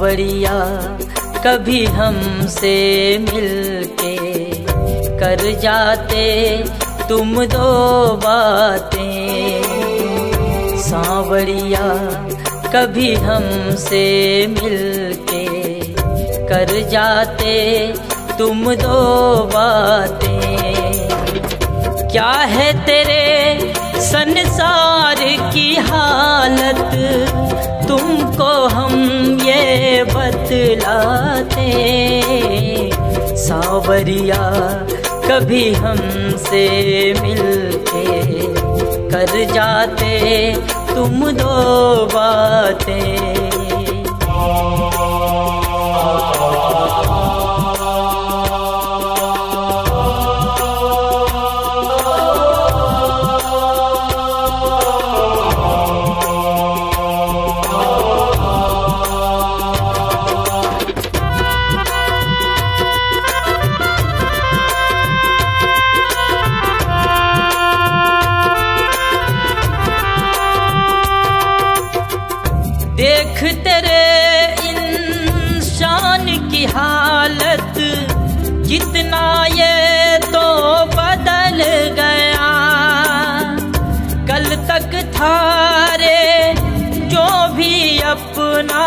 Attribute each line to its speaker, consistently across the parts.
Speaker 1: सांवरिया कभी हमसे मिलके कर जाते तुम दो बातें। सांवरिया कभी हमसे मिलके कर जाते तुम दो बातें। क्या है तेरे संसार की हालत? तुमको हम ये बतलाते। सावरिया कभी हमसे मिलते कर जाते तुम दो बातें। थारे जो भी अपना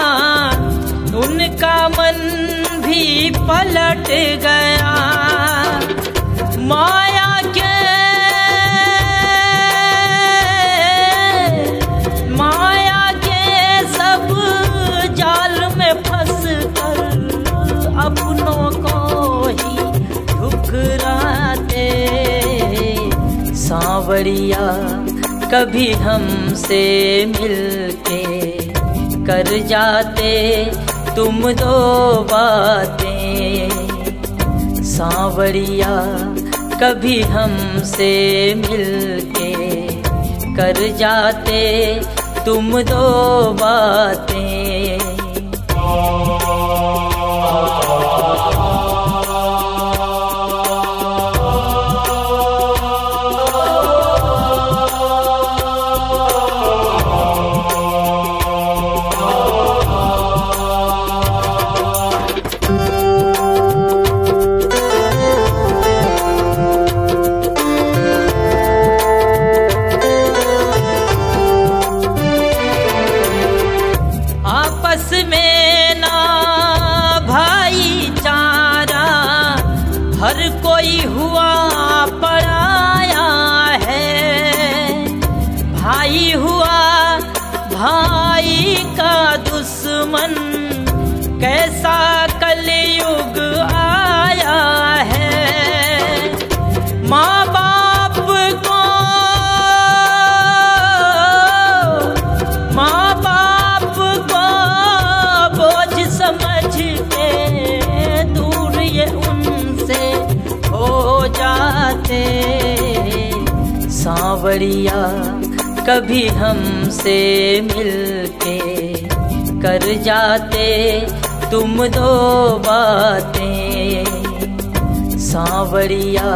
Speaker 1: उनका मन भी पलट गया। माया कभी हमसे मिलके कर जाते तुम दो बातें। सांवरिया कभी हमसे मिलके कर जाते तुम दो बातें। दुश्मन कैसा कलयुग आया है। माँ बाप को माँ बाप को बोझ समझ के दूर ये उनसे हो जाते। सांवरिया कभी हमसे मिलके कर जाते तुम दो बातें। सांवरिया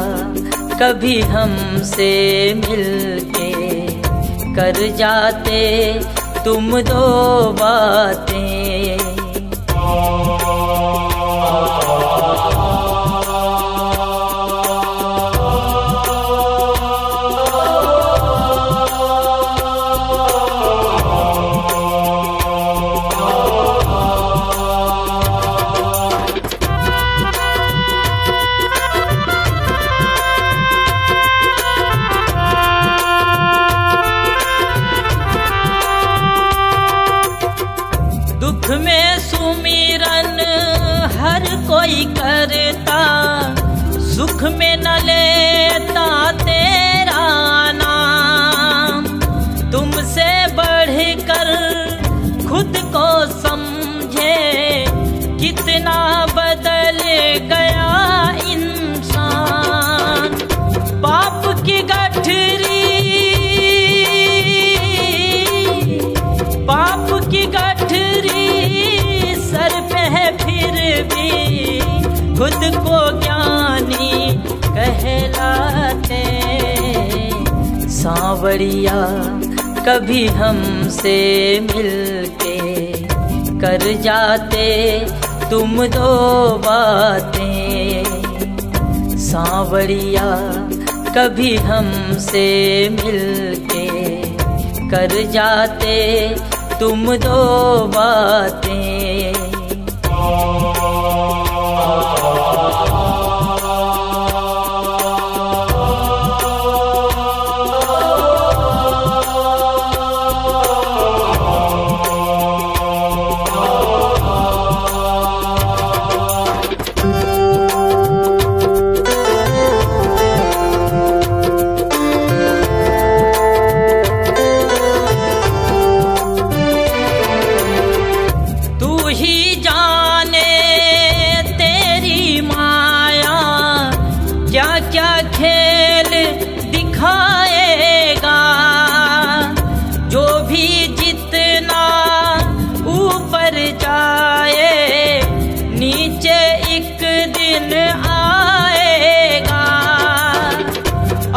Speaker 1: कभी हमसे मिलके कर जाते तुम दो बातें। सांवरिया कभी हमसे मिलके कर जाते तुम दो बातें। सांवरिया कभी हमसे मिलके कर जाते तुम दो बातें।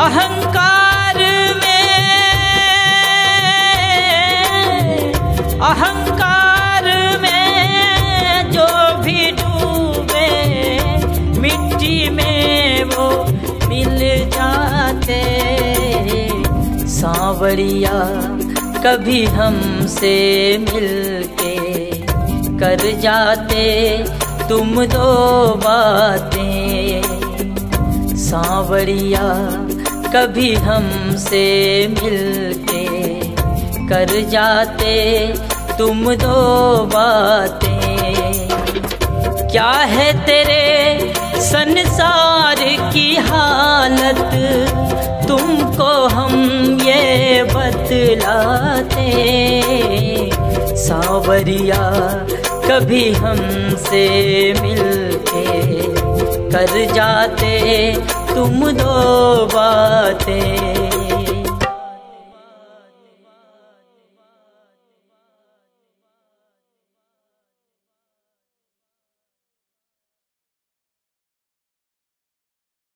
Speaker 1: अहंकार में अहंकार में जो भी डूबे, मिट्टी में वो मिल जाते। सांवरिया कभी हमसे मिलके कर जाते तुम दो बातें। सांवरिया कभी हमसे मिलके कर जाते तुम दो बातें। क्या है तेरे संसार की हालत? तुमको हम ये बतलाते। सावरिया कभी हमसे मिलके कर जाते तुम दो बातें।